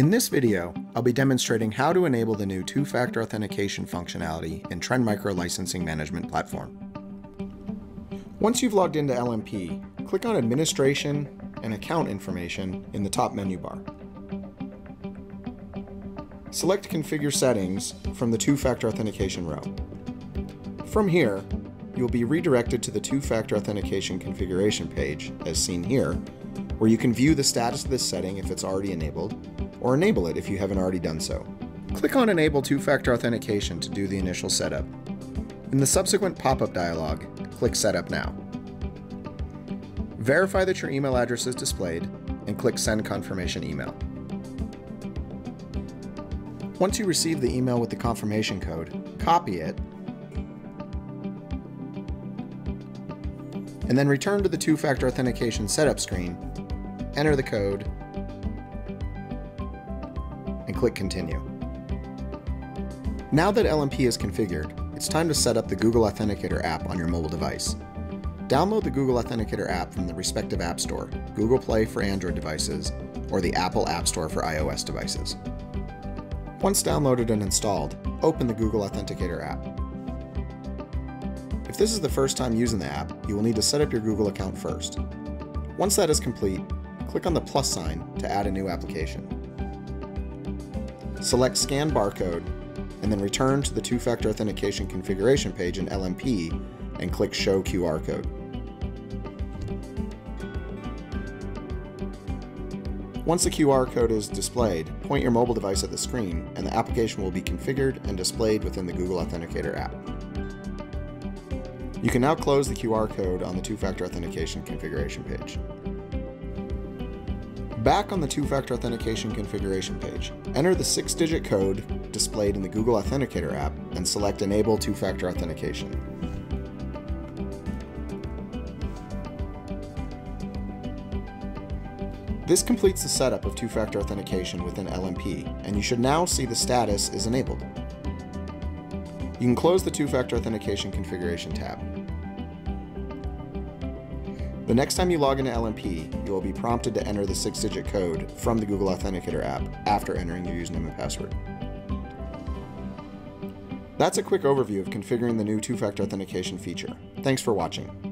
In this video, I'll be demonstrating how to enable the new two-factor authentication functionality in Trend Micro Licensing Management Platform. Once you've logged into LMP, click on Administration and Account Information in the top menu bar. Select Configure Settings from the two-factor authentication row. From here, you will be redirected to the two-factor authentication configuration page, as seen here, where you can view the status of this setting if it's already enabled, or enable it if you haven't already done so. Click on Enable Two-Factor Authentication to do the initial setup. In the subsequent pop-up dialog, click Setup Now. Verify that your email address is displayed, and click Send Confirmation Email. Once you receive the email with the confirmation code, copy it and then return to the two-factor authentication setup screen enter the code, and click Continue. Now that LMP is configured, it's time to set up the Google Authenticator app on your mobile device. Download the Google Authenticator app from the respective App Store, Google Play for Android devices, or the Apple App Store for iOS devices. Once downloaded and installed, open the Google Authenticator app. If this is the first time using the app, you will need to set up your Google account first. Once that is complete, click on the plus sign to add a new application. Select Scan Barcode, and then return to the two-factor authentication configuration page in LMP and click Show QR Code. Once the QR code is displayed, point your mobile device at the screen and the application will be configured and displayed within the Google Authenticator app. You can now close the QR code on the two-factor authentication configuration page. Back on the two-factor authentication configuration page, enter the six-digit code displayed in the Google Authenticator app and select Enable Two-Factor Authentication. This completes the setup of two-factor authentication within LMP, and you should now see the status is enabled. You can close the two-factor authentication configuration tab. The next time you log into LMP, you will be prompted to enter the six-digit code from the Google Authenticator app after entering your username and password. That's a quick overview of configuring the new two-factor authentication feature. Thanks for watching.